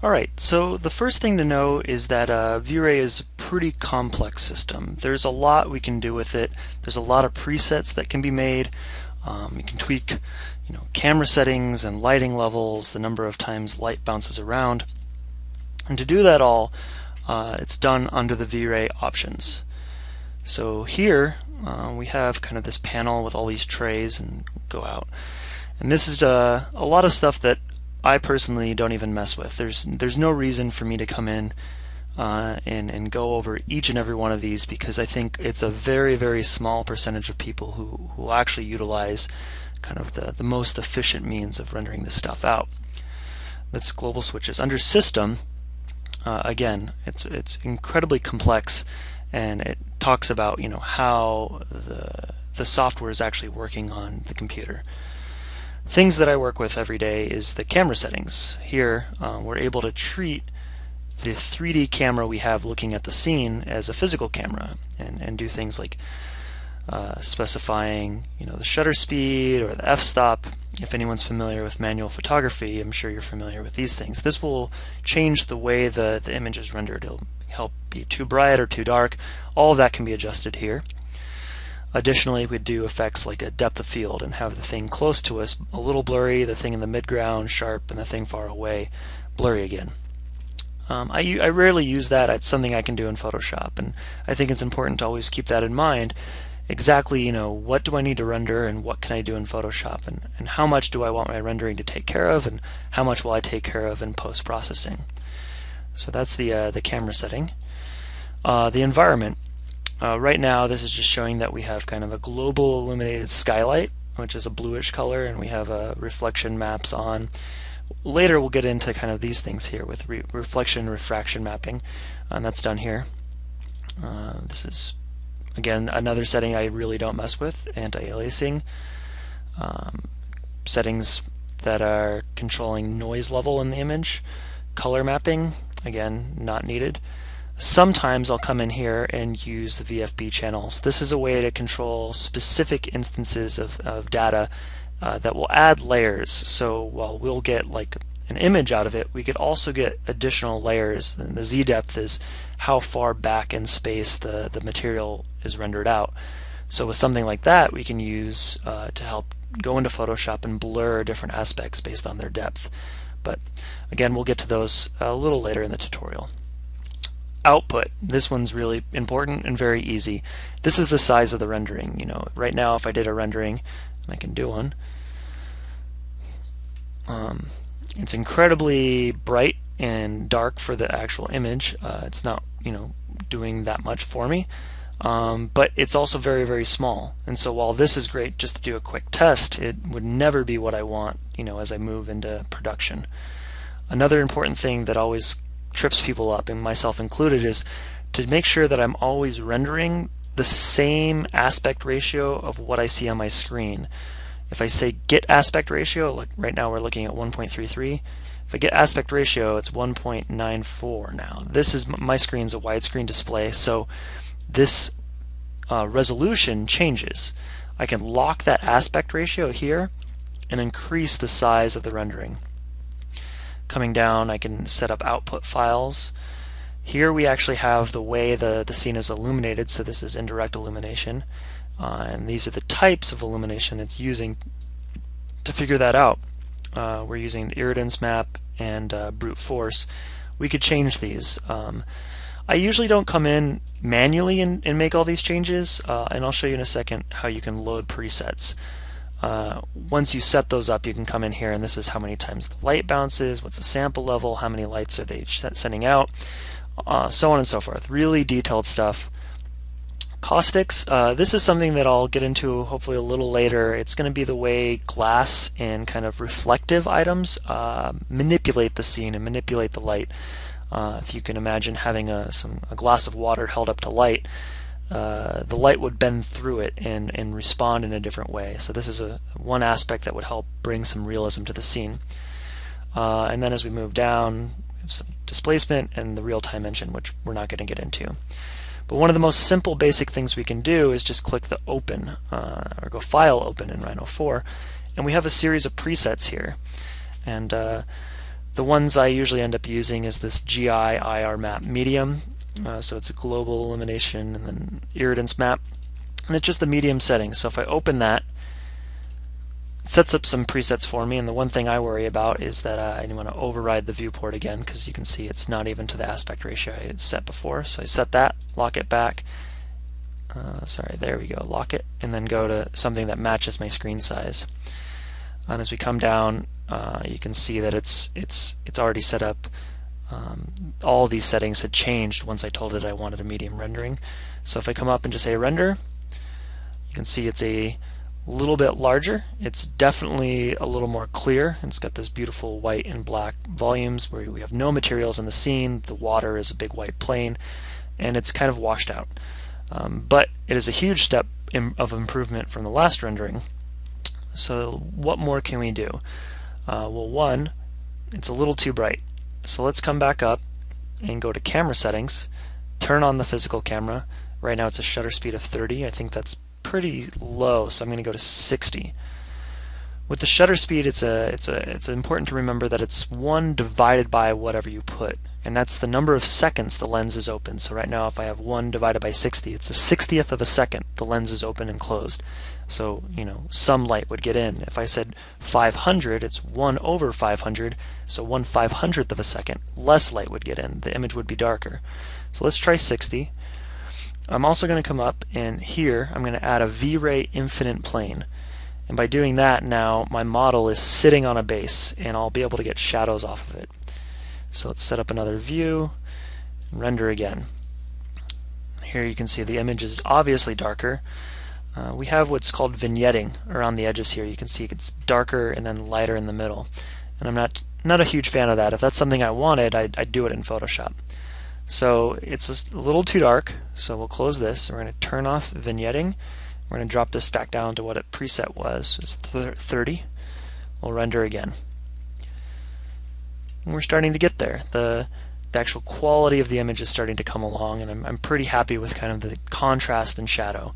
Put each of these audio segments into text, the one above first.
Alright, so the first thing to know is that uh, V-Ray is a pretty complex system. There's a lot we can do with it. There's a lot of presets that can be made. Um, you can tweak you know, camera settings and lighting levels, the number of times light bounces around. And to do that all, uh, it's done under the V-Ray options. So here uh, we have kind of this panel with all these trays and go out. And this is uh, a lot of stuff that I personally don't even mess with. There's there's no reason for me to come in uh, and and go over each and every one of these because I think it's a very very small percentage of people who who actually utilize kind of the the most efficient means of rendering this stuff out. That's global switches under system. Uh, again, it's it's incredibly complex, and it talks about you know how the the software is actually working on the computer. Things that I work with every day is the camera settings. Here um, we're able to treat the 3D camera we have looking at the scene as a physical camera and, and do things like uh, specifying you know the shutter speed or the f-stop. If anyone's familiar with manual photography, I'm sure you're familiar with these things. This will change the way the, the image is rendered. It'll help be too bright or too dark. All of that can be adjusted here. Additionally, we'd do effects like a depth of field and have the thing close to us a little blurry, the thing in the midground sharp, and the thing far away blurry again. Um, I, I rarely use that. It's something I can do in Photoshop, and I think it's important to always keep that in mind. Exactly, you know, what do I need to render and what can I do in Photoshop, and, and how much do I want my rendering to take care of, and how much will I take care of in post processing. So that's the uh, the camera setting. Uh, the environment. Uh, right now, this is just showing that we have kind of a global illuminated skylight, which is a bluish color, and we have uh, reflection maps on. Later, we'll get into kind of these things here with re reflection refraction mapping, and that's done here. Uh, this is, again, another setting I really don't mess with, anti-aliasing. Um, settings that are controlling noise level in the image, color mapping, again, not needed. Sometimes I'll come in here and use the VFB channels. This is a way to control specific instances of, of data uh, that will add layers. So while we'll get like an image out of it, we could also get additional layers. And the Z depth is how far back in space the, the material is rendered out. So with something like that, we can use uh, to help go into Photoshop and blur different aspects based on their depth. But again, we'll get to those a little later in the tutorial output. This one's really important and very easy. This is the size of the rendering. You know, right now if I did a rendering, and I can do one, um, it's incredibly bright and dark for the actual image. Uh, it's not, you know, doing that much for me. Um, but it's also very, very small. And so while this is great just to do a quick test, it would never be what I want, you know, as I move into production. Another important thing that always trips people up, and myself included, is to make sure that I'm always rendering the same aspect ratio of what I see on my screen. If I say get aspect ratio, like right now we're looking at 1.33. If I get aspect ratio, it's 1.94 now. This is my screen's a widescreen display, so this uh, resolution changes. I can lock that aspect ratio here and increase the size of the rendering. Coming down, I can set up output files. Here we actually have the way the, the scene is illuminated, so this is indirect illumination. Uh, and these are the types of illumination it's using to figure that out. Uh, we're using irradiance map and uh, brute force. We could change these. Um, I usually don't come in manually and, and make all these changes, uh, and I'll show you in a second how you can load presets. Uh, once you set those up, you can come in here and this is how many times the light bounces, what's the sample level, how many lights are they sending out, uh, so on and so forth. Really detailed stuff. Caustics, uh, this is something that I'll get into hopefully a little later. It's going to be the way glass and kind of reflective items uh, manipulate the scene and manipulate the light. Uh, if you can imagine having a, some, a glass of water held up to light, uh, the light would bend through it and, and respond in a different way. So this is a one aspect that would help bring some realism to the scene. Uh, and then as we move down, we have some displacement and the real-time engine, which we're not going to get into. But one of the most simple basic things we can do is just click the open uh, or go file open in Rhino 4 and we have a series of presets here. And uh, The ones I usually end up using is this GI IR map medium. Uh, so it's a global illumination and then irradiance map. And it's just the medium setting. So if I open that, it sets up some presets for me. And the one thing I worry about is that uh, I want to override the viewport again because you can see it's not even to the aspect ratio I had set before. So I set that, lock it back. Uh, sorry, there we go. Lock it and then go to something that matches my screen size. And as we come down, uh, you can see that it's it's it's already set up. Um, all these settings had changed once I told it I wanted a medium rendering. So if I come up and just say render, you can see it's a little bit larger. It's definitely a little more clear. It's got this beautiful white and black volumes where we have no materials in the scene. The water is a big white plane, and it's kind of washed out. Um, but it is a huge step in, of improvement from the last rendering. So what more can we do? Uh, well, one, it's a little too bright. So let's come back up and go to camera settings, turn on the physical camera. Right now it's a shutter speed of 30. I think that's pretty low, so I'm going to go to 60. With the shutter speed, it's a it's a it's important to remember that it's one divided by whatever you put, and that's the number of seconds the lens is open. So right now, if I have one divided by 60, it's a sixtieth of a second the lens is open and closed. So you know some light would get in. If I said 500, it's one over 500, so one five hundredth of a second less light would get in. The image would be darker. So let's try 60. I'm also going to come up and here I'm going to add a V-Ray infinite plane. And by doing that now my model is sitting on a base and I'll be able to get shadows off of it. So let's set up another view, render again. Here you can see the image is obviously darker. Uh, we have what's called vignetting around the edges here. You can see it's darker and then lighter in the middle. And I'm not not a huge fan of that. If that's something I wanted, I'd, I'd do it in Photoshop. So it's a little too dark, so we'll close this. We're going to turn off vignetting. We're going to drop this stack down to what it preset was, it's 30. We'll render again. And we're starting to get there. The, the actual quality of the image is starting to come along, and I'm, I'm pretty happy with kind of the contrast and shadow.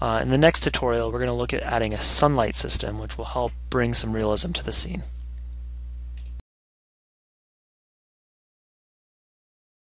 Uh, in the next tutorial, we're going to look at adding a sunlight system, which will help bring some realism to the scene.